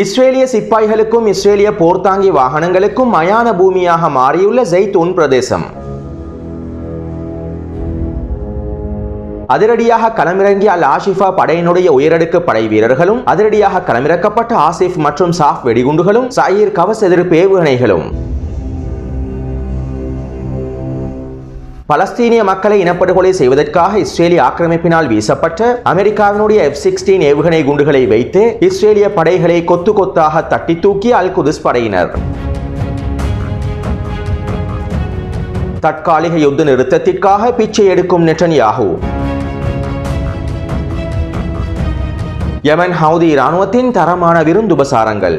இஸ்ரேலிய சிப்பாய்களுக்கும் இஸ்ரேலிய போர்த்தாங்கி வாகனங்களுக்கும் மயான பூமியாக மாறியுள்ள ஜெய்தூன் பிரதேசம். அதிரடியாக களமிறங்கிய அல் ஆஷிஃபா படையினுடைய உயரடுக்கு படை வீரர்களும் அதிரடியாக களமிறக்கப்பட்ட ஆசிஃப் மற்றும் சாஃப் வெடிகுண்டுகளும் சாயிர் கவச எதிர்ப்பு ஏவுகணைகளும். பலஸ்தீனிய மக்களை இனப்படுகொலை செய்வதற்காக இஸ்ரேலிய ஆக்கிரமிப்பினால் வீசப்பட்ட அமெரிக்காவினுடைய எஃப் சிக்ஸ்டீன் ஏவுகணை குண்டுகளை வைத்து இஸ்ரேலிய படைகளை கொத்து கொத்தாக தட்டி தூக்கி அல் குதிஸ் படையினர். தற்காலிக யுத்த நிறுத்தத்திற்காக பிச்சை எடுக்கும் நெட்டன்யாகு. யமன் ஹவுதி இராணுவத்தின் தரமான விருந்துபசாரங்கள்.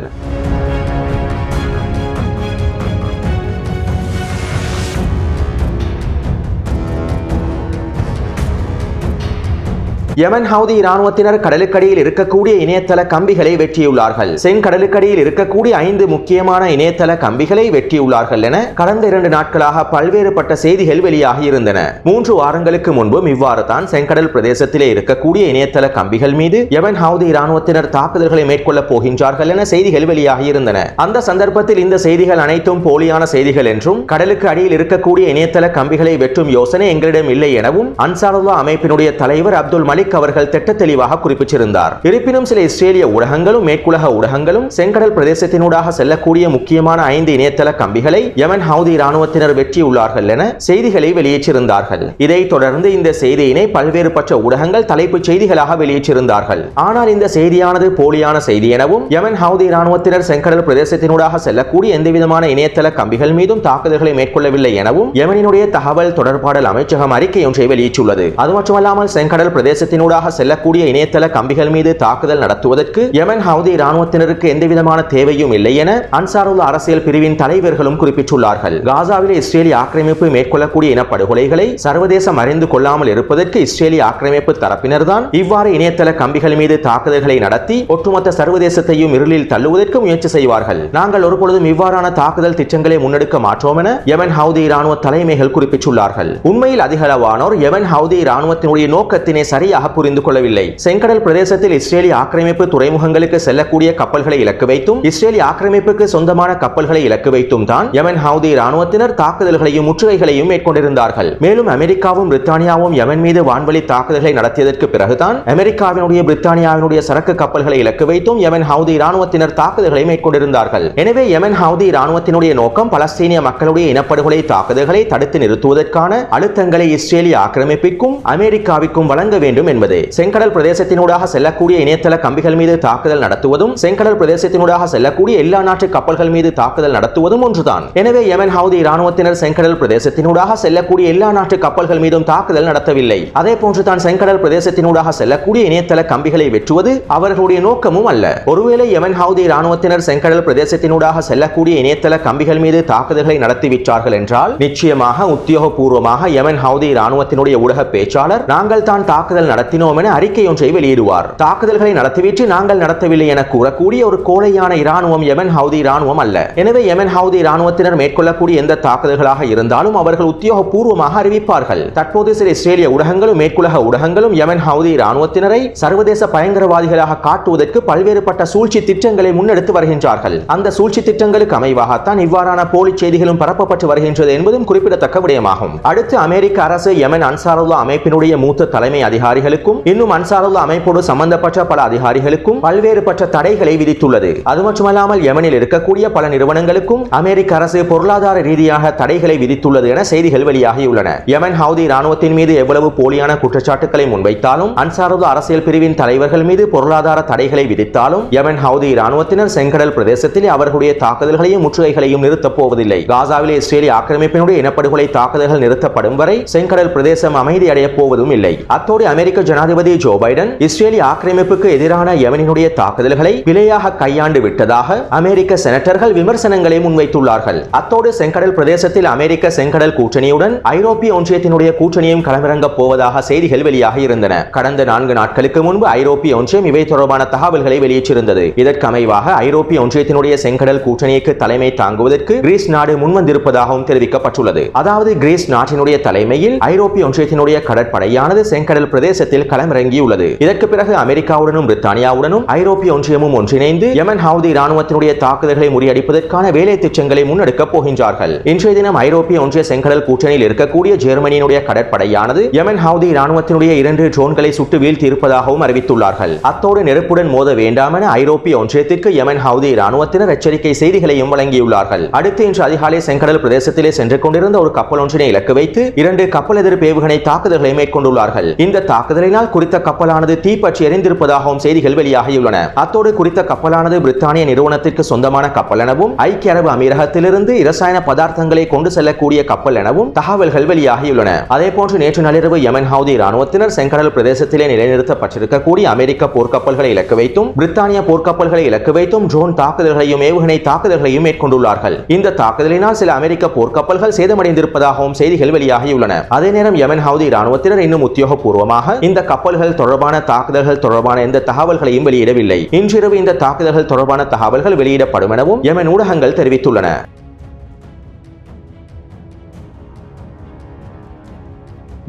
யமன் ஹவுதி இராணுவத்தினர் கடலுக்கடியில் இருக்கக்கூடிய இணையதள கம்பிகளை வெட்டியுள்ளார்கள். செங்கடலுக்கடியில் இருக்கக்கூடிய ஐந்து முக்கியமான இணையதள கம்பிகளை வெட்டியுள்ளார்கள் என கடந்த இரண்டு நாட்களாக பல்வேறுபட்ட செய்திகள் வெளியாகி இருந்தன. மூன்று வாரங்களுக்கு முன்பும் இவ்வாறு தான் செங்கடல் பிரதேசத்திலே இருக்கக்கூடிய இணையதள கம்பிகள் மீது யமன் ஹவுதி இராணுவத்தினர் தாக்குதல்களை மேற்கொள்ளப் போகின்றார்கள் என செய்திகள் வெளியாகி இருந்தன. அந்த சந்தர்ப்பத்தில் இந்த செய்திகள் அனைத்தும் போலியான செய்திகள் என்றும் கடலுக்கு அடியில் இருக்கக்கூடிய இணையதள கம்பிகளை வெட்டும் யோசனை எங்களிடம் இல்லை எனவும் அன்சாருல்லா அமைப்பினுடைய தலைவர் அப்துல் மலிக் மலிக் அவர்கள் திட்ட தெளிவாக குறிப்பிட்டிருந்தார். இருப்பினும் சில இஸ்ரேலிய ஊடகங்களும் மேற்குலக ஊடகங்களும் செங்கடல் பிரதேசத்தினூடாக செல்லக்கூடிய முக்கியமான ஐந்து இணையதள கம்பிகளை யமன் ஹவுதி ராணுவத்தினர் வெற்றியுள்ளார்கள் என செய்திகளை வெளியேற்றிருந்தார்கள் இதைத் தொடர்ந்து இந்த செய்தியினை பல்வேறு பட்ச ஊடகங்கள் தலைப்புச் செய்திகளாக வெளியேற்றிருந்தார்கள் ஆனால் இந்த செய்தியானது போலியான செய்தி எனவும் யமன் ஹவுதி ராணுவத்தினர் செங்கடல் பிரதேசத்தினூடாக செல்லக்கூடிய எந்தவிதமான இணையதள கம்பிகள் மீதும் தாக்குதல்களை மேற்கொள்ளவில்லை எனவும் யமனினுடைய தகவல் தொடர்பாடல் அமைச்சகம் அறிக்கை ஒன்றை வெளியிட்டுள்ளது. அது மட்டுமல்லாமல் செங்கடல் பிரதேச பிரதேசத்தினூடாக செல்லக்கூடிய இணையதள கம்பிகள் மீது தாக்குதல் நடத்துவதற்கு யமன் ஹவுதி ராணுவத்தினருக்கு எந்தவிதமான தேவையும் இல்லை என அன்சாருல்லா அரசியல் பிரிவின் தலைவர்களும் குறிப்பிட்டுள்ளார்கள். காசாவில் இஸ்ரேலிய ஆக்கிரமிப்பு மேற்கொள்ளக்கூடிய இனப்படுகொலைகளை சர்வதேசம் அறிந்து கொள்ளாமல் இருப்பதற்கு இஸ்ரேலிய ஆக்கிரமிப்பு தரப்பினர்தான் இவ்வாறு இணையதள கம்பிகள் மீது தாக்குதல்களை நடத்தி ஒட்டுமொத்த சர்வதேசத்தையும் இருளில் தள்ளுவதற்கு முயற்சி செய்வார்கள். நாங்கள் ஒருபொழுதும் இவ்வாறான தாக்குதல் திட்டங்களை முன்னெடுக்க மாற்றோம் என யமன் ஹவுதி ராணுவ தலைமைகள் குறிப்பிட்டுள்ளார்கள். உண்மையில் அதிகளவானோர் யமன் ஹவுதி ராணுவத்தினுடைய நோக்கத்தினை சரியாக புரிந்து கொள்ளவில்லை. செங்கடல் பிரதேசத்தில் இஸ்ரேலிய ஆக்கிரமிப்பு துறைமுகங்களுக்கு செல்லக்கூடிய கப்பல்களை இலக்கு வைத்தும் இஸ்ரேலிய ஆக்கிரமிப்புக்கு சொந்தமான கப்பல்களை இலக்கு வைத்தும் தான் யமன் ஹவுதி ராணுவத்தினர் தாக்குதல்களையும் முற்றுகைகளையும் மேற்கொண்டிருந்தார்கள். மேலும் அமெரிக்காவும் பிரித்தானியாவும் யமன் மீது வான்வழி தாக்குதல்களை நடத்தியதற்கு பிறகுதான் அமெரிக்காவினுடைய பிரித்தானியாவினுடைய சரக்கு கப்பல்களை இலக்கு வைத்தும் யமன் ஹவுதி இராணுவத்தினர் தாக்குதல்களை மேற்கொண்டிருந்தார்கள். எனவே யமன் ஹவுதி ராணுவத்தினுடைய நோக்கம் பலஸ்தீனிய மக்களுடைய இனப்படுகொலை தாக்குதல்களை தடுத்து நிறுத்துவதற்கான அழுத்தங்களை இஸ்ரேலிய ஆக்கிரமிப்பிற்கும் அமெரிக்காவிற்கும் வழங்க வேண்டும் என்பது செங்கடல் பிரதேசத்தினூடாக செல்லக்கூடிய இணையதள கம்பிகள் மீது தாக்குதல் நடத்துவதும் செங்கடல் பிரதேசத்தினூடாக செல்லக்கூடிய எல்லா நாட்டு கப்பல்கள் மீது தாக்குதல் நடத்துவதும் ஒன்றுதான். எனவே யமன் ஹவுதி இராணுவத்தினர் செங்கடல் பிரதேசத்தினூடாக செல்லக்கூடிய எல்லா நாட்டு கப்பல்கள் மீதும் தாக்குதல் நடத்தவில்லை. அதே போன்றுதான் செங்கடல் பிரதேசத்தினூடாக செல்லக்கூடிய இணையதள கம்பிகளை வெற்றுவது அவர்களுடைய நோக்கமும் அல்ல. ஒருவேளை யமன் ஹவுதி இராணுவத்தினர் செங்கடல் பிரதேசத்தினூடாக செல்லக்கூடிய இணையதள கம்பிகள் மீது தாக்குதல்களை நடத்திவிட்டார்கள் என்றால் நிச்சயமாக உத்தியோகபூர்வமாக யமன் ஹவுதி இராணுவத்தினுடைய ஊடக பேச்சாளர் நாங்கள் தான் தாக்குதல் நடத்தினோம் என அறிக்கை ஒன்றை வெளியிடுவார். தாக்குதல்களை நடத்திவிட்டு நாங்கள் நடத்தவில்லை என கூறக்கூடிய ஒரு கோழையான இராணுவம் யமன் ஹவுதி இராணுவம் அல்ல. எனவே யமன் ஹவுதி இராணுவத்தினர் மேற்கொள்ளக்கூடிய எந்த தாக்குதல்களாக இருந்தாலும் அவர்கள் உத்தியோகபூர்வமாக அறிவிப்பார்கள். தற்போது சில இஸ்ரேலிய ஊடகங்களும் மேற்குலக ஊடகங்களும் யமன் ஹவுதி இராணுவத்தினரை சர்வதேச பயங்கரவாதிகளாக காட்டுவதற்கு பல்வேறுபட்ட சூழ்ச்சி திட்டங்களை முன்னெடுத்து வருகின்றார்கள். அந்த சூழ்ச்சி திட்டங்களுக்கு அமைவாகத்தான் இவ்வாறான போலி செய்திகளும் பரப்பப்பட்டு வருகின்றது என்பதும் குறிப்பிடத்தக்க விடயமாகும். அடுத்து அமெரிக்க அரசு யமன் அன்சாருல்லா அமைப்பினுடைய மூத்த தலைமை அதிகாரிகள் அதிகாரிகளுக்கும் இன்னும் அன்சாருல்லா அமைப்போடு சம்பந்தப்பட்ட பல அதிகாரிகளுக்கும் பல்வேறுபட்ட தடைகளை விதித்துள்ளது. அது மட்டுமல்லாமல் யமனில் இருக்கக்கூடிய பல நிறுவனங்களுக்கும் அமெரிக்க அரசு பொருளாதார ரீதியாக தடைகளை விதித்துள்ளது என செய்திகள் வெளியாகியுள்ளன. யமன் ஹவுதி ராணுவத்தின் மீது எவ்வளவு போலியான குற்றச்சாட்டுகளை முன்வைத்தாலும் அன்சாருல்லா அரசியல் பிரிவின் தலைவர்கள் மீது பொருளாதார தடைகளை விதித்தாலும் யமன் ஹவுதி இராணுவத்தினர் செங்கடல் பிரதேசத்தில் அவர்களுடைய தாக்குதல்களையும் முற்றுகைகளையும் நிறுத்தப் போவதில்லை. காசாவிலே இஸ்ரேலிய ஆக்கிரமிப்பினுடைய இனப்படுகொலை தாக்குதல்கள் நிறுத்தப்படும் வரை செங்கடல் பிரதேசம் அமைதி போவதும் இல்லை. அத்தோடு அமெரிக்க அமெரிக்க ஜனாதிபதி ஜோ பைடன் இஸ்ரேலிய ஆக்கிரமிப்புக்கு எதிரான யமனினுடைய தாக்குதல்களை பிழையாக கையாண்டு விட்டதாக அமெரிக்க செனட்டர்கள் விமர்சனங்களை முன்வைத்துள்ளார்கள். அத்தோடு செங்கடல் பிரதேசத்தில் அமெரிக்க செங்கடல் கூட்டணியுடன் ஐரோப்பிய ஒன்றியத்தினுடைய கூட்டணியும் களமிறங்கப் போவதாக செய்திகள் வெளியாக இருந்தன. கடந்த நான்கு நாட்களுக்கு முன்பு ஐரோப்பிய ஒன்றியம் இவை தொடர்பான தகவல்களை வெளியிட்டிருந்தது. இதற்கு அமைவாக ஐரோப்பிய ஒன்றியத்தினுடைய செங்கடல் கூட்டணிக்கு தலைமை தாங்குவதற்கு கிரீஸ் நாடு முன்வந்திருப்பதாகவும் தெரிவிக்கப்பட்டுள்ளது. அதாவது கிரீஸ் நாட்டினுடைய தலைமையில் ஐரோப்பிய ஒன்றியத்தினுடைய கடற்படையானது செங்கடல் பிரதேசத்தில் பிரதேசத்தில் களமிறங்கியுள்ளது. இதற்கு பிறகு அமெரிக்காவுடனும் பிரித்தானியாவுடனும் ஐரோப்பிய ஒன்றியமும் ஒன்றிணைந்து யமன் ஹவுதி ராணுவத்தினுடைய தாக்குதல்களை முறியடிப்பதற்கான வேலை திட்டங்களை முன்னெடுக்கப் போகின்றார்கள். இன்றைய தினம் ஐரோப்பிய ஒன்றிய செங்கடல் கூட்டணியில் இருக்கக்கூடிய ஜெர்மனியினுடைய கடற்படையானது யமன் ஹவுதி ராணுவத்தினுடைய இரண்டு ட்ரோன்களை சுட்டு வீழ்த்தி இருப்பதாகவும் அறிவித்துள்ளார்கள். அத்தோடு நெருப்புடன் மோத வேண்டாம் என ஐரோப்பிய ஒன்றியத்திற்கு யமன் ஹவுதி ராணுவத்தினர் எச்சரிக்கை செய்திகளையும் வழங்கியுள்ளார்கள். அடுத்து இன்று அதிகாலை செங்கடல் பிரதேசத்திலே சென்று கொண்டிருந்த ஒரு கப்பல் ஒன்றினை இலக்கு வைத்து இரண்டு கப்பல் எதிர் ஏவுகணை தாக்குதல்களை மேற்கொண்டுள்ளார்கள். இந்த தாக்குதல் தாக்குதலினால் குறித்த கப்பலானது தீப்பற்றி எரிந்திருப்பதாகவும் செய்திகள் வெளியாகியுள்ளன. அத்தோடு குறித்த கப்பலானது பிரித்தானிய நிறுவனத்திற்கு சொந்தமான கப்பல் எனவும் ஐக்கிய அரபு அமீரகத்திலிருந்து இரசாயன பதார்த்தங்களை கொண்டு செல்லக்கூடிய கப்பல் எனவும் தகவல்கள் வெளியாகியுள்ளன. அதேபோன்று நேற்று நள்ளிரவு யமன் ஹவுதி ராணுவத்தினர் செங்கடல் பிரதேசத்திலே நிலைநிறுத்தப்பட்டிருக்கக்கூடிய அமெரிக்க போர்க்கப்பல்களை இலக்கு வைத்தும் பிரித்தானிய போர்க்கப்பல்களை இலக்கு வைத்தும் ட்ரோன் தாக்குதல்களையும் ஏவுகணை தாக்குதல்களையும் மேற்கொண்டுள்ளார்கள். இந்த தாக்குதலினால் சில அமெரிக்க போர்க்கப்பல்கள் சேதமடைந்திருப்பதாகவும் செய்திகள் வெளியாகியுள்ளன. அதே நேரம் யமன் ஹவுதி ராணுவத்தினர் இன்னும் உத்தியோகபூர்வமாக இந்த கப்பல்கள் தொடர்பான தாக்குதல்கள் தொடர்பான எந்த தகவல்களையும் வெளியிடவில்லை. இன்றிரவு இந்த தாக்குதல்கள் தொடர்பான தகவல்கள் வெளியிடப்படும் எனவும் யமன் ஊடகங்கள் தெரிவித்துள்ளன.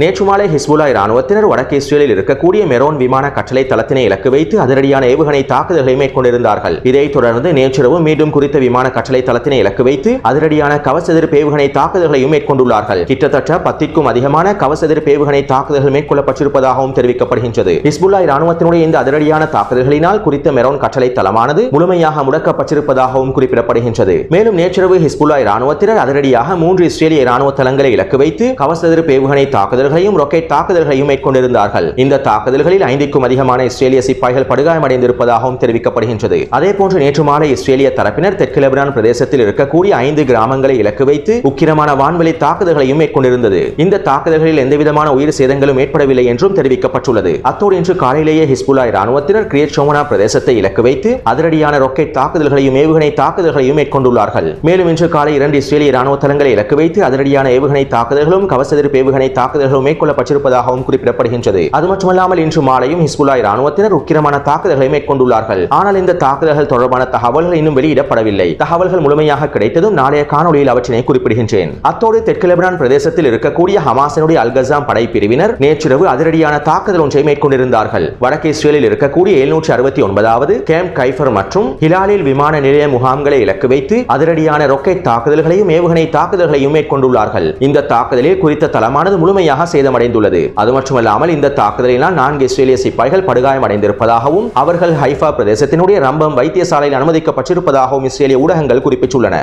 நேற்று மாலை ஹிஸ்புல்லா இராணுவத்தினர் வடக்கு இஸ்ரேலில் இருக்கக்கூடிய மெரோன் விமான கட்டளை தளத்தினை இலக்கு வைத்து அதிரடியான ஏவுகணை தாக்குதல்களை மேற்கொண்டிருந்தார்கள். இதைத் தொடர்ந்து நேற்றிரவு மீண்டும் குறித்த விமான கட்டளை தளத்தினை இலக்கு வைத்து அதிரடியான கவசெதிர்ப்பு ஏவுகணை தாக்குதல்களையும் மேற்கொண்டுள்ளார்கள். கிட்டத்தட்ட பத்திற்கும் அதிகமான கவசெதிர்ப்பு ஏவுகணை தாக்குதல்கள் மேற்கொள்ளப்பட்டிருப்பதாகவும் தெரிவிக்கப்படுகின்றது. ஹிஸ்புல்லா இராணுவத்தினுடைய இந்த அதிரடியான தாக்குதல்களினால் குறித்த மெரோன் கட்டளை தளமானது முழுமையாக முடக்கப்பட்டிருப்பதாகவும் குறிப்பிடப்படுகின்றது. மேலும் நேற்றிரவு ஹிஸ்புல்லா இராணுவத்தினர் அதிரடியாக மூன்று இஸ்ரேலிய இராணுவ தளங்களை இலக்கு வைத்து கவசெதிர்ப்பு ஏவுகணை தாக்குதல்களையும் ராக்கெட் தாக்குதல்களையும் மேற்கொண்டிருந்தார்கள். இந்த தாக்குதல்களில் ஐந்துக்கும் அதிகமான இஸ்ரேலிய சிப்பாய்கள் படுகாயமடைந்திருப்பதாகவும் தெரிவிக்கப்படுகின்றது. அதே போன்று நேற்று மாலை இஸ்ரேலிய தரப்பினர் தெற்கு லெபனான் பிரதேசத்தில் இருக்கக்கூடிய ஐந்து கிராமங்களை இலக்கு வைத்து உக்கிரமான வான்வெளி தாக்குதல்களையும் மேற்கொண்டிருந்தது. இந்த தாக்குதல்களில் எந்தவிதமான உயிர் சேதங்களும் ஏற்படவில்லை என்றும் தெரிவிக்கப்பட்டுள்ளது. அத்தோடு இன்று காலையிலேயே ஹிஸ்புல்லா இராணுவத்தினர் கிரியேட் சோமனா பிரதேசத்தை இலக்கு வைத்து அதிரடியான ராக்கெட் தாக்குதல்களையும் ஏவுகணை தாக்குதல்களையும் மேற்கொண்டுள்ளார்கள். மேலும் இன்று காலை இரண்டு இஸ்ரேலிய இராணுவ தளங்களை இலக்கு வைத்து அதிரடியான ஏவுகணை தாக்குதல்களும் கவசெதிர்ப்பு ஏவுகணை தாக்குதல்களும் மேற்கொள்ளப்பட்டிருப்பதாகவும் குறிப்பிடப்படுகின்றது. அது மட்டுமல்லாமல் இன்று மாலையும் ஹிஸ்புல்லா இராணுவத்தினர் உக்கிரமான தாக்குதல்களை மேற்கொண்டுள்ளார்கள். ஆனால் இந்த தாக்குதல்கள் தொடர்பான தகவல்கள் இன்னும் வெளியிடப்படவில்லை. தகவல்கள் முழுமையாக கிடைத்ததும் நாளைய காணொலியில் அவற்றினை குறிப்பிடுகின்றேன். அத்தோடு தெற்கு லெபனான் பிரதேசத்தில் இருக்கக்கூடிய ஹமாசனுடைய அல்கசாம் படைப்பிரிவினர் நேற்றிரவு அதிரடியான தாக்குதல் ஒன்றை மேற்கொண்டிருந்தார்கள். வடக்கு இஸ்ரேலில் இருக்கக்கூடிய எழுநூற்றி அறுபத்தி ஒன்பதாவது கேம் கைஃபர் மற்றும் ஹிலாலில் விமான நிலைய முகாம்களை இலக்கு வைத்து அதிரடியான ரொக்கெட் தாக்குதல்களையும் ஏவுகணை தாக்குதல்களையும் மேற்கொண்டுள்ளார்கள். இந்த தாக்குதலில் குறித்த தளமானது முழுமையாக சேதமடைந்துள்ளது. அது மட்டுமல்லாமல் இந்த தாக்குதலினால் நான்கு இஸ்ரேலிய சிப்பாய்கள் படுகாயமடைந்திருப்பதாகவும் அவர்கள் ஹைஃபா பிரதேசத்தினுடைய ரம்பம் வைத்தியசாலையில் அனுமதிக்கப்பட்டிருப்பதாகவும் இஸ்ரேலிய ஊடகங்கள் குறிப்பிட்டுள்ளன.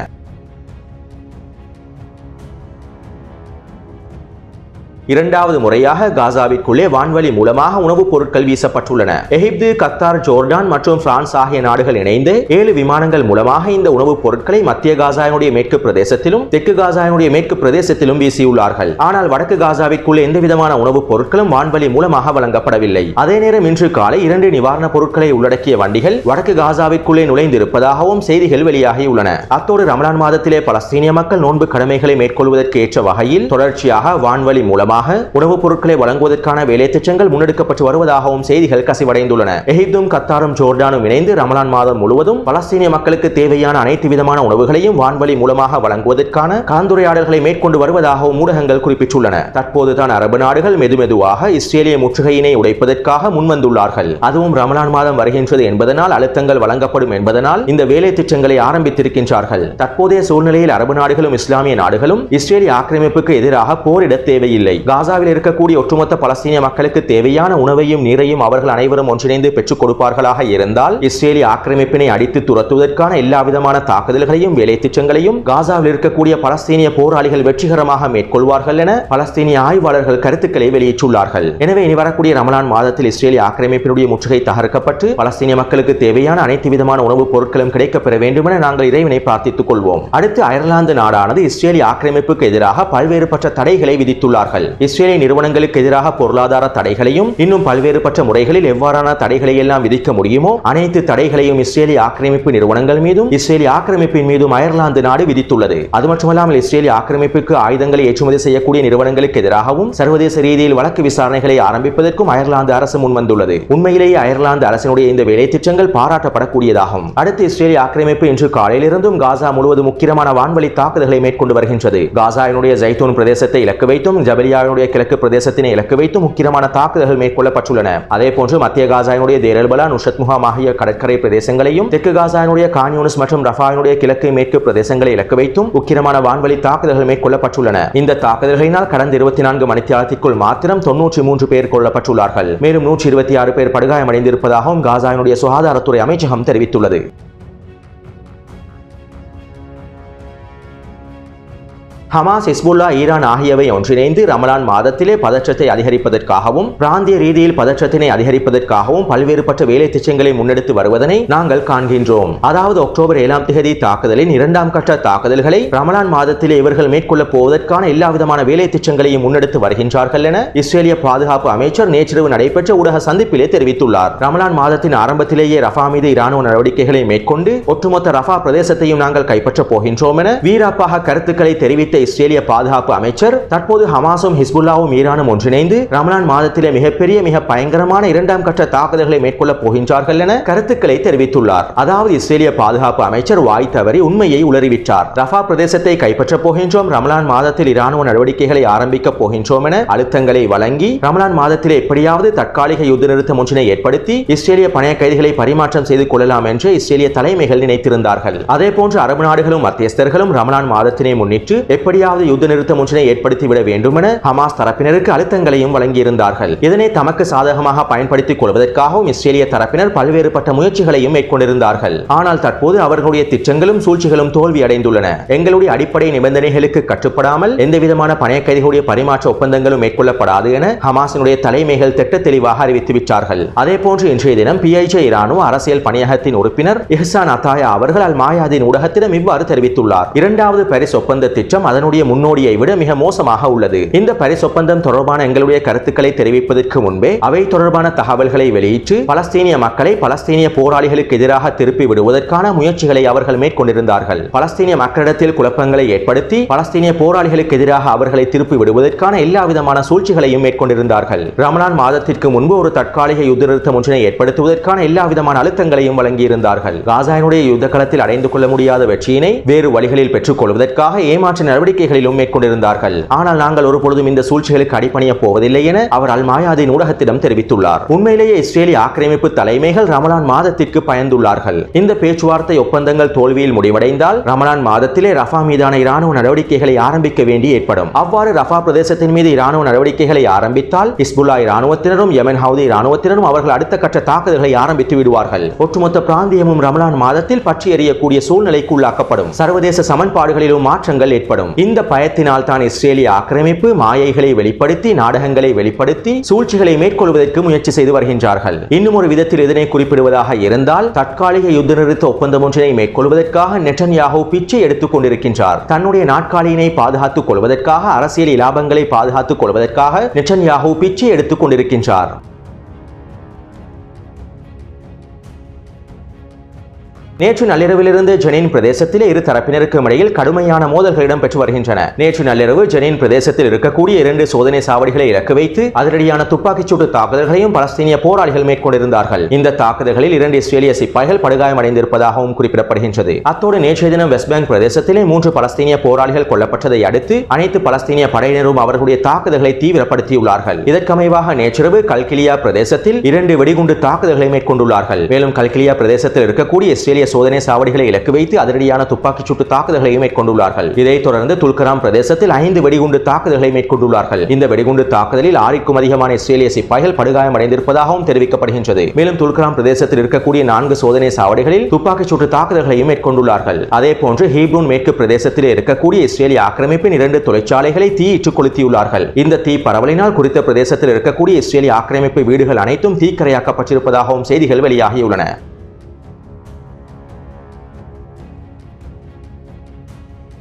இரண்டாவது முறையாக காசாவிற்குள்ளே வான்வழி மூலமாக உணவுப் பொருட்கள் வீசப்பட்டுள்ளன. எகிப்து கத்தார் ஜோர்டான் மற்றும் பிரான்ஸ் ஆகிய நாடுகள் இணைந்து ஏழு விமானங்கள் மூலமாக இந்த உணவுப் பொருட்களை மத்திய காசாவினுடைய மேற்கு பிரதேசத்திலும் தெற்கு காசாவினுடைய மேற்கு பிரதேசத்திலும் வீசியுள்ளார்கள். ஆனால் வடக்கு காசாவிற்குள்ளே எந்தவிதமான உணவுப் பொருட்களும் வான்வழி மூலமாக வழங்கப்படவில்லை. அதே நேரம் இன்று காலை இரண்டு நிவாரணப் பொருட்களை உள்ளடக்கிய வண்டிகள் வடக்கு காசாவிற்குள்ளே நுழைந்திருப்பதாகவும் செய்திகள் வெளியாகியுள்ளன. அத்தோடு ரமலான் மாதத்திலே பலஸ்தீனிய மக்கள் நோன்பு கடமைகளை மேற்கொள்வதற்கு ஏற்ற வகையில் தொடர்ச்சியாக வான்வழி மூலமாக உணவுப் பொருட்களை வழங்குவதற்கான வேலைத்திட்டங்கள் முன்னெடுக்கப்பட்டு வருவதாகவும் செய்திகள் கசிவடைந்துள்ளன. எகிப்தும் கத்தாரும் ஜோர்டானும் இணைந்து ரமலான் மாதம் முழுவதும் பலஸ்தீனிய மக்களுக்கு தேவையான அனைத்து விதமான உணவுகளையும் வான்வழி மூலமாக வழங்குவதற்கான கலந்துரையாடல்களை மேற்கொண்டு வருவதாகவும் ஊடகங்கள் குறிப்பிட்டுள்ளன. தற்போதுதான் அரபு நாடுகள் மெதுமெதுவாக இஸ்ரேலிய முற்றுகையினை உடைப்பதற்காக முன்வந்துள்ளார்கள். அதுவும் ரமலான் மாதம் வருகின்றது என்பதனால் அழுத்தங்கள் வழங்கப்படும் என்பதனால் இந்த வேலை திட்டங்களை ஆரம்பித்திருக்கின்றார்கள். தற்போதைய சூழ்நிலையில் அரபு நாடுகளும் இஸ்லாமிய நாடுகளும் இஸ்ரேலிய ஆக்கிரமிப்புக்கு எதிராக போரிட தேவையில்லை. காசாவில் இருக்கக்கூடிய ஒட்டுமொத்த பலஸ்தீனிய மக்களுக்கு தேவையான உணவையும் நீரையும் அவர்கள் அனைவரும் ஒன்றிணைந்து பெற்றுக் கொடுப்பார்களாக இருந்தால் இஸ்ரேலிய ஆக்கிரமிப்பினை அடித்து துரத்துவதற்கான எல்லா விதமான தாக்குதல்களையும் வேலை திட்டங்களையும் காசாவில் இருக்கக்கூடிய பலஸ்தீனிய போராளிகள் வெற்றிகரமாக மேற்கொள்வார்கள் என பலஸ்தீனிய ஆய்வாளர்கள் கருத்துக்களை வெளியிட்டுள்ளார்கள். எனவே இனி வரக்கூடிய ரமலான் மாதத்தில் இஸ்ரேலிய ஆக்கிரமிப்பினுடைய முற்றுகை தகர்க்கப்பட்டு பலஸ்தீனிய மக்களுக்கு தேவையான அனைத்து விதமான உணவுப் பொருட்களும் கிடைக்கப்பெற வேண்டும் என நாங்கள் இறைவனை பிரார்த்தித்துக் கொள்வோம். அடுத்து அயர்லாந்து நாடானது இஸ்ரேலிய ஆக்கிரமிப்புக்கு எதிராக பல்வேறுபட்ட தடைகளை விதித்துள்ளார்கள். இஸ்ரேலிய நிறுவனங்களுக்கு எதிராக பொருளாதார தடைகளையும் இன்னும் பல்வேறுபட்ட முறைகளில் எவ்வாறான தடைகளை எல்லாம் விதிக்க முடியுமோ அனைத்து தடைகளையும் இஸ்ரேலிய ஆக்கிரமிப்பு நிறுவனங்கள் மீதும் இஸ்ரேலிய ஆக்கிரமிப்பின் மீதும் அயர்லாந்து நாடு விதித்துள்ளது. அது மட்டுமல்லாமல் இஸ்ரேலிய ஆக்கிரமிப்புக்கு ஆயுதங்களை ஏற்றுமதி செய்யக்கூடிய நிறுவனங்களுக்கு எதிராகவும் சர்வதேச ரீதியில் வழக்கு விசாரணைகளை ஆரம்பிப்பதற்கும் அயர்லாந்து அரசு முன்வந்துள்ளது. உண்மையிலேயே அயர்லாந்து அரசினுடைய இந்த வேலை திட்டங்கள் பாராட்டப்படக்கூடியதாகும். அடுத்து இஸ்ரேலிய ஆக்கிரமிப்பு இன்று காலையிலிருந்தும் காசா முழுவதும் முக்கியமான வான்வழி தாக்குதல்களை மேற்கொண்டு வருகின்றது. காசாவினுடைய ஜைத்தூன் பிரதேசத்தை இலக்கு வைத்தும் ஜபலியா காசாவினுடைய கிழக்கு பிரதேசத்தினை இலக்கு வைத்து முக்கியமான தாக்குதல்கள் மேற்கொள்ளப்பட்டுள்ளன. அதே போன்று மத்திய காசாவினுடைய தேரல்பலா நுஷத் முகாம் ஆகிய கடற்கரை பிரதேசங்களையும் தெற்கு காசாவினுடைய கான்யூனிஸ் மற்றும் ரஃபாவினுடைய கிழக்கு மேற்கு பிரதேசங்களை இலக்கு வைத்தும் முக்கியமான வான்வழி தாக்குதல்கள் மேற்கொள்ளப்பட்டுள்ளன. இந்த தாக்குதல்களினால் கடந்த இருபத்தி நான்கு மணித்தியாலத்திற்குள் மாத்திரம் தொன்னூற்றி மூன்று பேர் கொல்லப்பட்டுள்ளார்கள். மேலும் நூற்றி இருபத்தி ஆறு பேர் படுகாயமடைந்திருப்பதாகவும் காசாவினுடைய சுகாதாரத்துறை அமைச்சகம் தெரிவித்துள்ளது. ஹமாஸ் ஹிஸ்புல்லா ஈரான் ஆகியவை ஒன்றிணைந்து ரமலான் மாதத்திலே பதற்றத்தை அதிகரிப்பதற்காகவும் பிராந்திய ரீதியில் பதற்றத்தினை அதிகரிப்பதற்காகவும் பல்வேறுபட்ட வேலை திட்டங்களை முன்னெடுத்து வருவதனை நாங்கள் காண்கின்றோம். அதாவது அக்டோபர் ஏழாம் தேதி தாக்குதலின் இரண்டாம் கட்ட தாக்குதல்களை ரமலான் மாதத்திலே இவர்கள் மேற்கொள்ளப் போவதற்கான எல்லா விதமான வேலை திட்டங்களையும் முன்னெடுத்து வருகின்றார்கள் என இஸ்ரேலிய பாதுகாப்பு அமைச்சர் நேற்றிரவு நடைபெற்ற ஊடக சந்திப்பிலே தெரிவித்துள்ளார். ரமலான் மாதத்தின் ஆரம்பத்திலேயே ரஃபா மீது இராணுவ நடவடிக்கைகளை மேற்கொண்டு ஒட்டுமொத்த ரஃபா பிரதேசத்தையும் நாங்கள் கைப்பற்றப் போகின்றோம் என வீராப்பாக கருத்துக்களை தெரிவித்த தெரிவித்த இஸ்ரேலிய பாதுகாப்பு அமைச்சர் தற்போது ஹமாஸும் ஹிஸ்புல்லாவும் ஈரானும் ஒன்றிணைந்து ரமலான் மாதத்திலே மிகப்பெரிய மிக பயங்கரமான இரண்டாம் கட்ட தாக்குதல்களை மேற்கொள்ளப் போகின்றார்கள் என கருத்துக்களை தெரிவித்துள்ளார். அதாவது இஸ்ரேலிய பாதுகாப்பு அமைச்சர் வாய் தவறி உண்மையை உளறிவிட்டார். ரஃபா பிரதேசத்தை கைப்பற்றப் போகின்றோம் ரமலான் மாதத்தில் இராணுவ நடவடிக்கைகளை ஆரம்பிக்கப் போகின்றோம் என அழுத்தங்களை வழங்கி ரமலான் மாதத்திலே எப்படியாவது தற்காலிக யுத்த நிறுத்தம் ஒன்றினை ஏற்படுத்தி இஸ்ரேலிய பணைய கைதிகளை பரிமாற்றம் செய்து கொள்ளலாம் என்று இஸ்ரேலிய தலைமைகள் நினைத்திருந்தார்கள். அதே போன்று அரபு நாடுகளும் மத்தியஸ்தர்களும் ரமலான் மாதத்தினை முன்னிட்டு எப்படியாவது யுத்த நிறுத்தம் ஒன்றினை ஏற்படுத்திவிட வேண்டும் என ஹமாஸ் தரப்பினருக்கு அழுத்தங்களையும் வழங்கியிருந்தார்கள். இதனை தமக்கு சாதகமாக பயன்படுத்திக் கொள்வதற்காகவும் இஸ்ரேலிய தரப்பினர் பல்வேறுபட்ட முயற்சிகளையும் மேற்கொண்டிருந்தார்கள். ஆனால் தற்போது அவர்களுடைய திட்டங்களும் சூழ்ச்சிகளும் தோல்வி அடைந்துள்ளன. எங்களுடைய அடிப்படை நிபந்தனைகளுக்கு கட்டுப்படாமல் எந்தவிதமான பணைய கைதிகளுடைய பரிமாற்ற ஒப்பந்தங்களும் மேற்கொள்ளப்படாது என ஹமாஸினுடைய தலைமைகள் திட்ட தெளிவாக அறிவித்துவிட்டார்கள். அதே போன்று இன்றைய தினம் பிஐஜே இராணுவ அரசியல் பணியகத்தின் உறுப்பினர் இஹ்சான் அத்தாயா அவர்கள் அல் மாயாதின் ஊடகத்திடம் இவ்வாறு தெரிவித்துள்ளார். இரண்டாவது பாரிஸ் ஒப்பந்த திட்டம் அதனுடைய முன்னோடியை விட மிக மோசமாக உள்ளது. இந்த பாரிஸ் ஒப்பந்தம் தொடர்பான எங்களுடைய கருத்துக்களை தெரிவிப்பதற்கு முன்பே அவை தொடர்பான தகவல்களை வெளியிட்டு பலஸ்தீனிய மக்களை பலஸ்தீனிய போராளிகளுக்கு எதிராக திருப்பி விடுவதற்கான முயற்சிகளை அவர்கள் மேற்கொண்டிருந்தார்கள். பலஸ்தீனிய மக்களிடத்தில் குழப்பங்களை ஏற்படுத்தி பலஸ்தீனிய போராளிகளுக்கு எதிராக அவர்களை திருப்பி விடுவதற்கான எல்லா விதமான சூழ்ச்சிகளையும் மேற்கொண்டிருந்தார்கள். ரமலான் மாதத்திற்கு முன்பு ஒரு தற்காலிக யுத்த நிறுத்தம் ஒன்றினை ஏற்படுத்துவதற்கான எல்லா விதமான அழுத்தங்களையும் வழங்கியிருந்தார்கள். காசாயினுடைய யுத்த களத்தில் அடைந்து கொள்ள முடியாத வெற்றியினை வேறு வழிகளில் பெற்றுக் கொள்வதற்காக ஏமாற்ற நடவடிக்கைகளிலும் மேற்கொண்டிருந்தார்கள். ஆனால் நாங்கள் ஒரு பொழுதும் இந்த சூழ்ச்சிகளுக்கு அடிப்பணிய போவதில்லை என அவர் அல் மாயாதின் ஊடகத்திடம் தெரிவித்துள்ளார். உண்மையிலேயே இஸ்ரேலிய ஆக்கிரமிப்பு தலைமைகள் ரமலான் மாதத்திற்கு பயந்துள்ளார்கள். இந்த பேச்சுவார்த்தை ஒப்பந்தங்கள் தோல்வியில் முடிவடைந்தால் ரமலான் மாதத்திலே ரஃபா மீதான இராணுவ நடவடிக்கைகளை ஆரம்பிக்க வேண்டி ஏற்படும். அவ்வாறு ரஃபா பிரதேசத்தின் மீது இராணுவ நடவடிக்கைகளை ஆரம்பித்தால் இஸ்புல்லா இராணுவத்தினரும் யமன் ஹவுதி இராணுவத்தினரும் அவர்கள் அடுத்த கட்ட தாக்குதல்களை ஆரம்பித்து விடுவார்கள். ஒட்டுமொத்த பிராந்தியமும் ரமலான் மாதத்தில் பற்றி எறியக்கூடிய சூழ்நிலைக்கு உள்ளாக்கப்படும். சர்வதேச சமன்பாடுகளிலும் மாற்றங்கள் ஏற்படும். இந்த பயத்தினால் தான் இஸ்ரேலிய ஆக்கிரமிப்பு மாயைகளை வெளிப்படுத்தி நாடகங்களை வெளிப்படுத்தி சூழ்ச்சிகளை மேற்கொள்வதற்கு முயற்சி செய்து வருகின்றார்கள். இன்னும் ஒரு விதத்தில் இதனை குறிப்பிடுவதாக இருந்தால் தற்காலிக யுத்த நிறுத்த ஒப்பந்தம் ஒன்றினை மேற்கொள்வதற்காக நெட்டன்யாகு பிச்சை எடுத்துக் கொண்டிருக்கின்றார். தன்னுடைய நாட்காலியினை பாதுகாத்துக் கொள்வதற்காக அரசியல் இலாபங்களை பாதுகாத்துக் கொள்வதற்காக நெட்டன்யாகு பிச்சை எடுத்துக் கொண்டிருக்கின்றார். நேற்று நள்ளிரவிலிருந்து ஜெனின் பிரதேசத்தில் இரு தரப்பினருக்கும் இடையில் கடுமையான மோதல்கள் இடம்பெற்று வருகின்றன. நேற்று நள்ளிரவு ஜெனின் பிரதேசத்தில் இருக்கக்கூடிய இரண்டு சோதனை சாவடிகளை இலக்கு வைத்து அதிரடியான துப்பாக்கிச் சூட்டு தாக்குதல்களையும் பலஸ்தீனிய போராளிகள் மேற்கொண்டிருந்தார்கள். இந்த தாக்குதல்களில் இரண்டு இஸ்ரேலிய சிப்பாய்கள் படுகாயமடைந்திருப்பதாகவும் குறிப்பிடப்படுகின்றது. அத்தோடு நேற்றைய தினம் வெஸ்ட் பேங்க் பிரதேசத்திலே மூன்று பலஸ்தீனிய போராளிகள் கொல்லப்பட்டதை அடுத்து அனைத்து பலஸ்தீனிய படையினரும் அவர்களுடைய தாக்குதல்களை தீவிரப்படுத்தியுள்ளார்கள். இதற்கமைவாக நேற்றிரவு கல்கிலியா பிரதேசத்தில் இரண்டு வெடிகுண்டு தாக்குதல்களை மேற்கொண்டுள்ளார்கள். மேலும் கல்கிலியா பிரதேசத்தில் இருக்கக்கூடிய இஸ்ரேலிய சோதனை சாவடிகளை இலக்கு வைத்து அதிரடியான துப்பாக்கிச் சூட்டு தாக்குதல்களையும் மேற்கொண்டுள்ளார்கள். இதைத் தொடர்ந்து துல்கராம் பிரதேசத்தில் ஐந்து வெடிகுண்டு தாக்குதல்களை மேற்கொண்டுள்ளார்கள். இந்த வெடிகுண்டு தாக்குதலில் ஆறிற்கும் அதிகமான இஸ்ரேலிய சிப்பாய்கள் படுகாயமடைந்திருப்பதாகவும் தெரிவிக்கப்படுகின்றது. மேலும் துல்கராம் பிரதேசத்தில் இருக்கக்கூடிய நான்கு சோதனை சாவடிகளில் துப்பாக்கிச் சூட்டு தாக்குதல்களையும் மேற்கொண்டுள்ளார்கள். அதே போன்று ஹீப்ரூன் மேற்கு பிரதேசத்தில் இருக்கக்கூடிய இஸ்ரேலிய ஆக்கிரமிப்பின் இரண்டு தொழிற்சாலைகளை தீயிட்டுக் கொளுத்தியுள்ளார்கள் இந்த தீ பரவலினால் குறித்த பிரதேசத்தில் இருக்கக்கூடிய இஸ்ரேலிய ஆக்கிரமிப்பு வீடுகள் அனைத்தும் தீக்கரையாக்கப்பட்டிருப்பதாகவும் செய்திகள் வெளியாகியுள்ளன.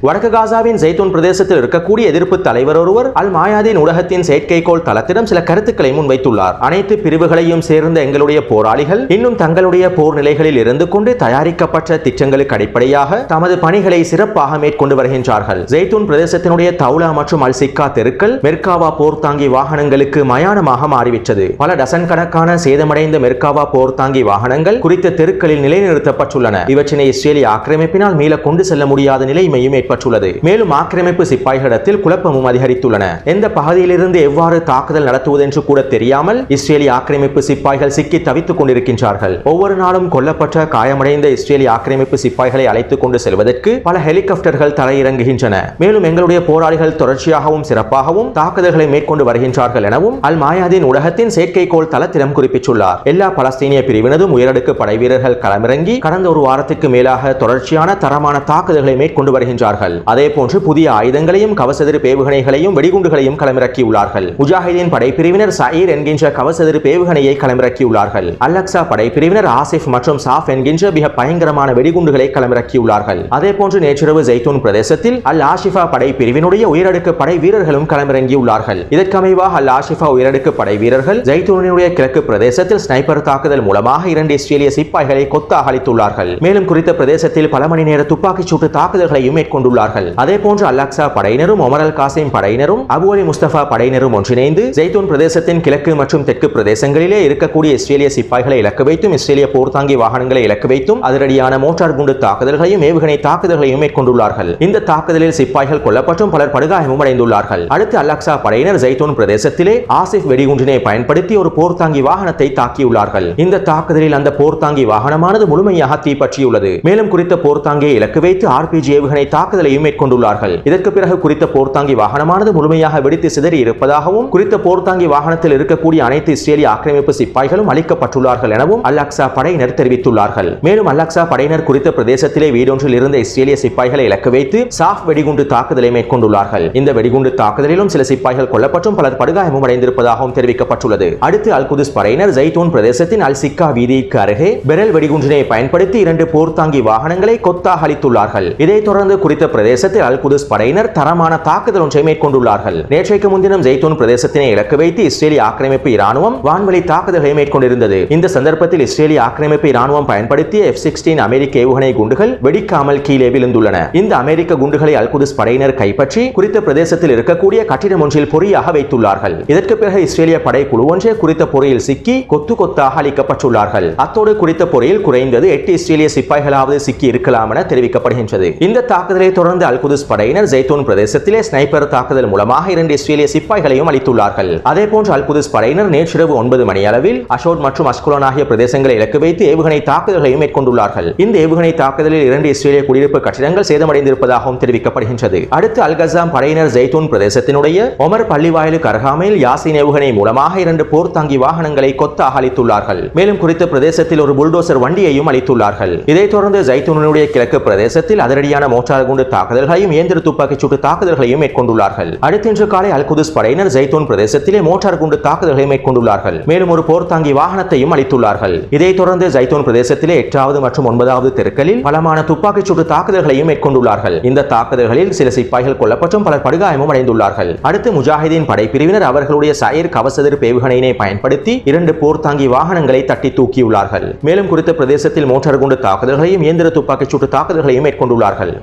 வடக்கு காசாவின் ஜெய்தூன் பிரதேசத்தில் இருக்கக்கூடிய எதிர்ப்பு தலைவர் ஒருவர் அல் மாயாதீன் ஊடகத்தின் செயற்கைக்கோள் தளத்திடம் சில கருத்துக்களை முன்வைத்துள்ளார். அனைத்து பிரிவுகளையும் சேர்ந்த எங்களுடைய போராளிகள் இன்னும் தங்களுடைய போர் நிலைகளில் இருந்து கொண்டு தயாரிக்கப்பட்ட திட்டங்களுக்கு அடிப்படையாக தமது பணிகளை சிறப்பாக மேற்கொண்டு வருகின்றார்கள். ஜெய்தூன் பிரதேசத்தினுடைய தௌலா மற்றும் அல் சிக்கா தெருக்கள் மெர்காவா போர் தாங்கி வாகனங்களுக்கு மயானமாக மாறிவிட்டது. பல டசன் கணக்கான சேதமடைந்த மெர்காவா போர் தாங்கி வாகனங்கள் குறித்த தெருக்களில் நிலைநிறுத்தப்பட்டுள்ளன. இவற்றினை இஸ்ரேலிய ஆக்கிரமிப்பினால் மீள கொண்டு செல்ல முடியாத நிலைமையும் ஏற்பட்டுள்ளது. மேலும் ஆக்கிரமிப்பு சிப்பாய்களிடத்தில் குழப்பமும் அதிகரித்துள்ளன. எந்த பகுதியிலிருந்து எவ்வாறு தாக்குதல் நடத்துவது என்று கூட தெரியாமல் இஸ்ரேலிய ஆக்கிரமிப்பு சிப்பாய்கள் சிக்கி தவித்துக் கொண்டிருக்கின்றார்கள். ஒவ்வொரு நாளும் கொல்லப்பட்ட காயமடைந்த இஸ்ரேலிய ஆக்கிரமிப்பு சிப்பாய்களை அழைத்துக் கொண்டு செல்வதற்கு பல ஹெலிகாப்டர்கள் தரையிறங்குகின்றன. மேலும் எங்களுடைய போராளிகள் தொடர்ச்சியாகவும் சிறப்பாகவும் தாக்குதல்களை மேற்கொண்டு வருகின்றார்கள் எனவும் அல் மாயாதீன் உலகத்தின் செயற்கைக்கோள் தளத்திடம் குறிப்பிட்டுள்ளார். எல்லா பலஸ்தீனிய பிரிவினதும் உயரடுக்கு படை வீரர்கள் களமிறங்கி கடந்த ஒரு வாரத்துக்கு மேலாக தொடர்ச்சியான தரமான தாக்குதல்களை மேற்கொண்டு வருகின்றார்கள். அதே போன்று புதிய ஆயுதங்களையும் கவசதிரு பேவுகணைகளையும் வெடிகுண்டுகளையும் களமிறக்கியுள்ளார்கள். முஜாஹிதீன் படைப்பிரிவினர் சயீர் என்கின்ற கவசதிரு பேவுகணையை களமிறக்கியுள்ளார்கள். அல்லக்சா படைப்பிரிவினர் ஆசிப் மற்றும் சாஃப் என்கின்ற மிக பயங்கரமான வெடிகுண்டுகளை களமிறக்கியுள்ளார்கள். அதே போன்று நேற்றிரவு ஜெய்தூன் பிரதேசத்தில் அல் ஆஷிஃபா படை பிரிவினுடைய உயரடுக்கு படை வீரர்களும் களமிறங்கியுள்ளார்கள். இதற்கமைவாக அல் ஆஷிஃபா உயரடுக்கு படை வீரர்கள் ஜெய்தூனினுடைய கிழக்கு பிரதேசத்தில் ஸ்னைப்பர் தாக்குதல் மூலமாக இரண்டு இஸ்ரேலிய சிப்பாய்களை கொத்தாக அளித்துள்ளார்கள் மேலும் குறித்த பிரதேசத்தில் பல மணி நேர துப்பாக்கிச் சூட்டு தாக்குதல்களையும் கொண்டுள்ளார்கள். அதே போன்று அல்லாக்சா படையினரும் ஒமர் அல் காசிம் படையினரும் அபு அலி முஸ்தபா படையினரும் ஒன்றிணைந்து ஜெய்தூன் பிரதேசத்தின் கிழக்கு மற்றும் தெற்கு பிரதேசங்களிலே இருக்கக்கூடிய இஸ்ரேலிய சிப்பாய்களை இலக்கு வைத்தும் இஸ்ரேலிய போர்த்தாங்கி வாகனங்களை இலக்கு வைத்தும் அதிரடியான மோட்டார் குண்டு தாக்குதல்களையும் ஏவுகணை தாக்குதல்களையும் மேற்கொண்டுள்ளார்கள். இந்த தாக்குதலில் சிப்பாய்கள் கொல்லப்பட்டும் பலர் படுகாயமும் அடைந்துள்ளார்கள். அடுத்து அல்லாக்சா படையினர் ஜெய்தூன் பிரதேசத்திலே ஆசிப் வெடிகுண்டினை பயன்படுத்தி ஒரு போர்த்தாங்கி வாகனத்தை தாக்கியுள்ளார்கள். இந்த தாக்குதலில் அந்த போர்த்தாங்கி வாகனமானது முழுமையாக தீப்பற்றியுள்ளது. மேலும் குறித்த போர்த்தாங்கியை இலக்கு வைத்து ஆர்பிஜி ஏவுகணை தாக்குதலையும் மேற்கொண்டுள்ளார்கள். இதற்கு பிறகு குறித்த போர்த்தாங்கி வாகனமானது முழுமையாக வெடித்து சிதறி இருப்பதாகவும் குறித்த போர்த்தாங்கி வாகனத்தில் இருக்கக்கூடிய அனைத்து இஸ்ரேலிய ஆக்கிரமிப்பு சிப்பாய்களும் அளிக்கப்பட்டுள்ளார்கள் எனவும் அல்லாக்சா படையினர் தெரிவித்துள்ளார்கள். மேலும் அல்லாக்சா படையினர் குறித்த பிரதேசத்திலே வீடொன்றில் இருந்த இஸ்ரேலிய சிப்பாய்களை இலக்கு வைத்து சாஃப் வெடிகுண்டு தாக்குதலை மேற்கொண்டுள்ளார்கள். இந்த வெடிகுண்டு தாக்குதலிலும் சில சிப்பாய்கள் கொல்லப்பட்டும் பலர் படுகாயமும் அடைந்திருப்பதாகவும் தெரிவிக்கப்பட்டுள்ளது. அடுத்து அல்குதுஸ் படையினர் ஜெய்தூன் பிரதேசத்தின் அல் சிக்கா வீதிக்கு அருகே பெரல் வெடிகுண்டினை பயன்படுத்தி இரண்டு போர்த்தாங்கி வாகனங்களை கொத்தாக அளித்துள்ளார்கள் இதைத் தொடர்ந்து குறித்த பிரதேசத்தில் அல் குதுஸ் படையினர் தரமான தாக்குதல் ஒன்றை மேற்கொண்டுள்ளார்கள். நேற்றைக்கு முன்தினம் ஜெய்தூன் பிரதேசத்தினை இலக்கு வைத்து இஸ்ரேலிய ஆக்கிரமிப்பு இராணுவம் வான்வழி தாக்குதல்களை மேற்கொண்டிருந்தது. இந்த சந்தர்ப்பத்தில் இஸ்ரேலிய ஆக்கிரமிப்பு இராணுவம் பயன்படுத்திய எஃப் சிக்ஸ்டீன் அமெரிக்க ஏவுகணை குண்டுகள் வெடிக்காமல் கீழே விழுந்துள்ளன. இந்த அமெரிக்க குண்டுகளை அல் குதுஸ் படையினர் கைப்பற்றி குறித்த பிரதேசத்தில் இருக்கக்கூடிய கட்டிடம் ஒன்றில் பொறியாக வைத்துள்ளார்கள். இதற்கு பிறகு இஸ்ரேலிய படை குழு ஒன்றே குறித்த பொறியில் சிக்கி கொத்து கொத்தாக அளிக்கப்பட்டுள்ளார்கள் அத்தோடு குறித்த பொறியில் குறைந்தது எட்டு இஸ்ரேலிய சிப்பாய்களாவது சிக்கி இருக்கலாம் என தெரிவிக்கப்படுகின்றது. இந்த தாக்குதலை தொடர்ந்து அல் படையினர் ஜெய்தூன் பிரதேசத்திலே ஸ்னைப்பர் தாக்குதல் மூலமாக இரண்டு இஸ்ரேலிய சிப்பாய்களையும் அளித்துள்ளார்கள் அதே போன்று அல் படையினர் நேற்றிரவு ஒன்பது மணி அளவில் அஷோட் மற்றும் அஸ்குலோன் ஆகிய பிரதேசங்களை இலக்கு வைத்து ஏவுகணை தாக்குதல்களையும் மேற்கொண்டுள்ளார்கள். இந்த ஏவுகணை தாக்குதலில் இரண்டு இஸ்ரேலிய குடியிருப்பு கட்டிடங்கள் சேதமடைந்திருப்பதாகவும் தெரிவிக்கப்படுகின்றது. அடுத்து அல் கசாம் படையினர் ஜெய்தூன் பிரதேசத்தினுடைய ஒமர் பள்ளிவாயிலுக்கு அருகாமையில் யாசின் ஏவுகணை மூலமாக இரண்டு போர்த்தாங்கி வாகனங்களை கொத்தாக அளித்துள்ளார்கள் மேலும் குறித்த பிரதேசத்தில் ஒரு புல்டோசர் வண்டியையும் அளித்துள்ளார்கள் இதைத் தொடர்ந்து ஜெய்தூனுடைய கிழக்கு பிரதேசத்தில் அதிரடியான மோட்டார் குண்டு தாக்குதல்களையும் இயந்திர துப்பாக்கிச் சூட்டு தாக்குதல்களையும் மேற்கொண்டுள்ளார்கள். அடுத்து இன்று காலை அல் குதுஸ் படையினர் ஜெய்தூன் பிரதேசத்திலே மோட்டார் குண்டு தாக்குதல்களை மேற்கொண்டுள்ளார்கள். மேலும் ஒரு போர்த்தாங்கி வாகனத்தையும் அளித்துள்ளார்கள் இதைத் தொடர்ந்து ஜைத்தோன் பிரதேசத்திலே எட்டாவது மற்றும் ஒன்பதாவது தெருக்களில் பலமான துப்பாக்கிச் சூட்டு தாக்குதல்களையும் மேற்கொண்டுள்ளார்கள். இந்த தாக்குதல்களில் சில சிப்பாய்கள் கொல்லப்பட்டும் பலர் படுகாயமும் அடைந்துள்ளார்கள். அடுத்து முஜாஹிதீன் படைப்பிரிவினர் அவர்களுடைய சயர் கவசதிர் பேவுகணையினை பயன்படுத்தி இரண்டு போர்த்தாங்கி வாகனங்களை தட்டி தூக்கியுள்ளார்கள். மேலும் குறித்த பிரதேசத்தில் மோட்டார் குண்டு தாக்குதல்களையும் இயந்திர துப்பாக்கிச் சூட்டு தாக்குதல்களையும் மேற்கொண்டுள்ளார்கள்.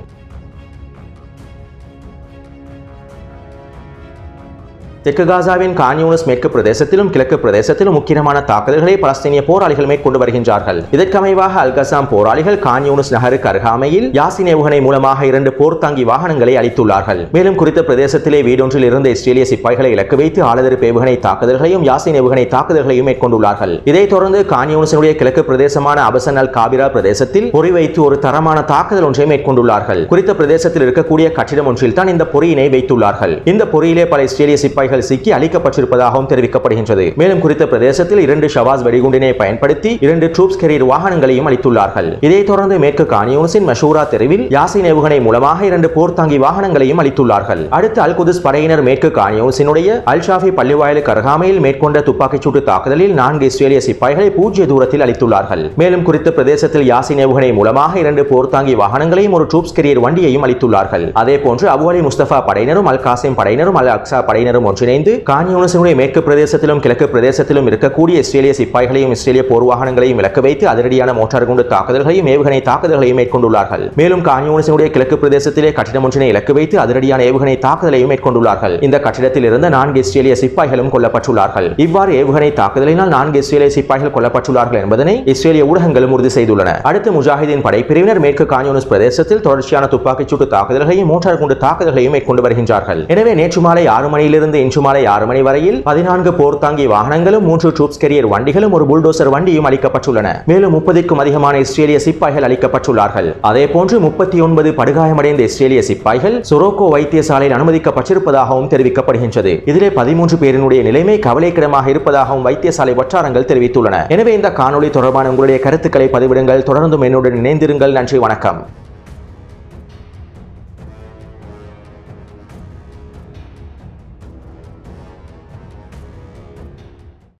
தெற்கு காசாவின் கான்யூனஸ் மேற்கு பிரதேசத்திலும் கிழக்கு பிரதேசத்திலும் முக்கியமான தாக்குதல்களை பலஸ்தீனிய போராளிகள் மேற்கொண்டு வருகின்றார்கள். இதற்கமைவாக அல்கசாம் போராளிகள் கான்யூனஸ் நகருக்கு அருகாமையில் யாசின் ஏவுகணை மூலமாக இரண்டு போர்த்தாங்கி வாகனங்களை அளித்துள்ளார்கள் மேலும் குறித்த பிரதேசத்திலே வீடொன்றில் இருந்த இஸ்ரேலிய சிப்பாய்களை இலக்கு வைத்து ஆளுதற்கு ஏவுகணை தாக்குதல்களையும் யாசின் ஏவுகணை தாக்குதல்களையும் மேற்கொண்டுள்ளார்கள். இதைத் தொடர்ந்து கான்யூனஸினுடைய கிழக்கு பிரதேசமான அபசன் அல் காபிரா பிரதேசத்தில் பொறி வைத்து ஒரு தரமான தாக்குதல் ஒன்றை மேற்கொண்டுள்ளார்கள். குறித்த பிரதேசத்தில் இருக்கக்கூடிய கட்டிடம் ஒன்றில் தான் இந்த பொறியினை வைத்துள்ளார்கள். இந்த பொறியிலே பல இஸ்ரேலிய சிப்பாய்கள் சிக்கி அளிக்கப்பட்டிருப்பதாகவும் தெரிவிக்கப்படுகின்றது. மேலும் குறித்த பிரதேசத்தில் இரண்டு ஷவாஸ் வெடிகுண்டினை பயன்படுத்தி இரண்டு ட்ரூப்ஸ் கெரியர் வாகனங்களையும் அளித்துள்ளார்கள். இதைத் தொடர்ந்து மேற்கு கானியூன்ஸின் மஷூரா தெருவில் யாசின் ஏவுகணை மூலமாக இரண்டு போர்த்தாங்கி வாகனங்களையும் அளித்துள்ளார்கள். அடுத்து அல் குதுஸ் படையினர் மேற்கு கானியூன்ஸினுடைய அல் ஷாஃபி பள்ளிவாயலுக்கு அருகாமையில் மேற்கொண்ட துப்பாக்கிச் சூட்டு தாக்குதலில் நான்கு இஸ்ரேலிய சிப்பாய்களை பூஜ்ய தூரத்தில் அளித்துள்ளார்கள். மேலும் குறித்த பிரதேசத்தில் யாசின் ஏவுகணை மூலமாக இரண்டு போர்த்தாங்கி வாகனங்களையும் ஒரு ட்ரூப்ஸ் கெரியர் வண்டியையும் அளித்துள்ளார்கள். அதே போன்று அபு அலி முஸ்தபா படையினரும் அல் காசிம் படையினரும் அல் அக்ஸா படையினரும் ஒன்று ஒன்றிணைந்து கான்யூனிஸினுடைய மேற்கு பிரதேசத்திலும் கிழக்கு பிரதேசத்திலும் இருக்கக்கூடிய இஸ்ரேலிய சிப்பாய்களையும் இஸ்ரேலிய போர் வாகனங்களையும் இலக்கு வைத்து அதிரடியான மோட்டார் குண்டு தாக்குதல்களையும் ஏவுகணை தாக்குதல்களையும் மேற்கொண்டுள்ளார்கள். மேலும் கான்யூனிஸினுடைய கிழக்கு பிரதேசத்திலே கட்டிடம் ஒன்றினை இலக்கு வைத்து அதிரடியான ஏவுகணை தாக்குதலையும் மேற்கொண்டுள்ளார்கள். இந்த கட்டிடத்தில் இருந்த நான்கு இஸ்ரேலிய சிப்பாய்களும் கொல்லப்பட்டுள்ளார்கள். இவ்வாறு ஏவுகணை தாக்குதலினால் நான்கு இஸ்ரேலிய சிப்பாய்கள் கொல்லப்பட்டுள்ளார்கள் என்பதனை இஸ்ரேலிய ஊடகங்களும் உறுதி செய்துள்ளன. அடுத்து முஜாஹிதின் படைப்பிரிவினர் மேற்கு கான்யூனிஸ் பிரதேசத்தில் தொடர்ச்சியான துப்பாக்கிச்சூட்டு தாக்குதல்களையும் மோட்டார் குண்டு தாக்குதல்களையும் மேற்கொண்டு வருகின்றார்கள். எனவே நேற்று மாலை ஆறு மணியிலிருந்து இன்று மாலை ஆறு மணி வரையில் பதினான்கு போர்த்தாங்கி வாகனங்களும் மூன்று ட்ரூப்ஸ் கெரியர் வண்டிகளும் ஒரு புல்டோசர் வண்டியும் அளிக்கப்பட்டுள்ளன. மேலும் முப்பதுக்கும் அதிகமான இஸ்ரேலிய சிப்பாய்கள் அளிக்கப்பட்டுள்ளார்கள். அதே போன்று முப்பத்தி ஒன்பது படுகாயமடைந்த இஸ்ரேலிய சிப்பாய்கள் சுரோக்கோ வைத்தியசாலையில் அனுமதிக்கப்பட்டிருப்பதாகவும் தெரிவிக்கப்படுகின்றது. இதிலே பதிமூன்று பேரினுடைய நிலைமை கவலைக்கிடமாக இருப்பதாகவும் வைத்தியசாலை வட்டாரங்கள் தெரிவித்துள்ளன. எனவே இந்த காணொளி தொடர்பான உங்களுடைய கருத்துக்களை பதிவிடுங்கள். தொடர்ந்தும் என்னுடன் இணைந்திருங்கள். நன்றி வணக்கம்.